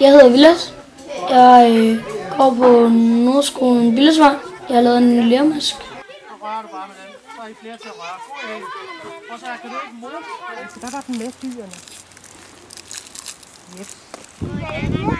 Jeg hedder Vilas. Jeg øh, går på Nordskolen Villesvej. Jeg har lavet en lærmask. Så rører du bare med den. Så er I flere til at røre. Og så kan du ikke mose. Der var den med dyrene. Yes.